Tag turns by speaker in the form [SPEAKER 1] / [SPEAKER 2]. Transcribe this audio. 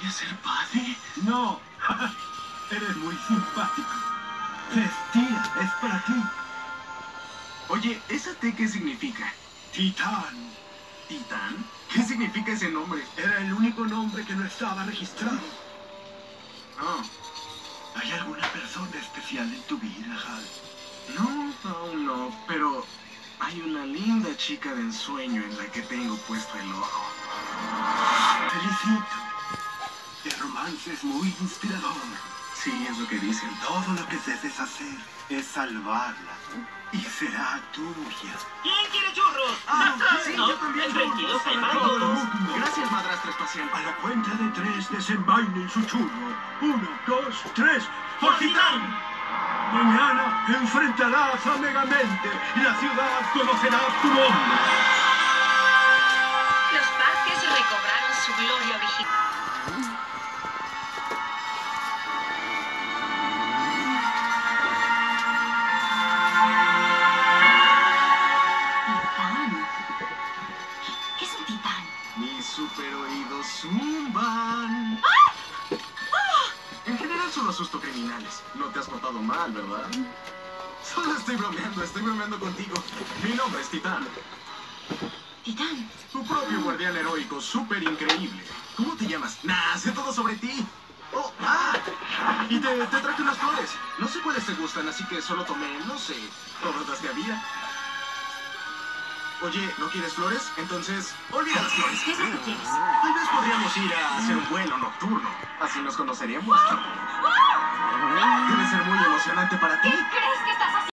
[SPEAKER 1] ¿Voy a ser padre?
[SPEAKER 2] No, eres muy simpático. Cestía, es para ti.
[SPEAKER 1] Oye, ¿esa T qué significa?
[SPEAKER 2] Titán.
[SPEAKER 1] ¿Titán? ¿Qué significa ese nombre?
[SPEAKER 2] Era el único nombre que no estaba registrado.
[SPEAKER 1] Oh,
[SPEAKER 2] ¿Hay alguna persona especial en tu vida, Hal?
[SPEAKER 1] no, aún no, pero hay una linda chica de ensueño en la que tengo puesto el ojo.
[SPEAKER 2] Felicito. Es muy inspirador.
[SPEAKER 1] Sí, es lo que dicen.
[SPEAKER 2] Todo lo que debes hacer es salvarla. Y será tuya.
[SPEAKER 3] ¿Quién quiere churros?
[SPEAKER 1] Ah, sí,
[SPEAKER 3] No,
[SPEAKER 1] yo también.
[SPEAKER 3] tranquilos, hay
[SPEAKER 1] Todo el mundo. Gracias, madrastra espacial.
[SPEAKER 2] A la cuenta de tres desenvainen su churro. Uno, dos, tres. ¡Por Titán! Mañana enfrentarás a Megamente y la ciudad conocerá tu nombre.
[SPEAKER 4] Los parques recobraron su gloria original.
[SPEAKER 1] Super oídos zumban. En general solo asusto criminales. No te has portado mal, ¿verdad? Solo estoy bromeando, estoy bromeando contigo. Mi nombre es Titán.
[SPEAKER 5] Titán.
[SPEAKER 1] Tu propio guardián heroico, súper increíble. ¿Cómo te llamas? Nah, sé todo sobre ti. Oh, ah. Y te, te traje unas flores. No sé cuáles te gustan, así que solo tomé, no sé, todas las que había. Oye, ¿no quieres flores? Entonces, olvida las flores.
[SPEAKER 5] ¿Qué es lo que quieres?
[SPEAKER 1] Tal vez podríamos ir a hacer un vuelo nocturno. Así nos conoceríamos. Debe ser muy emocionante para ti.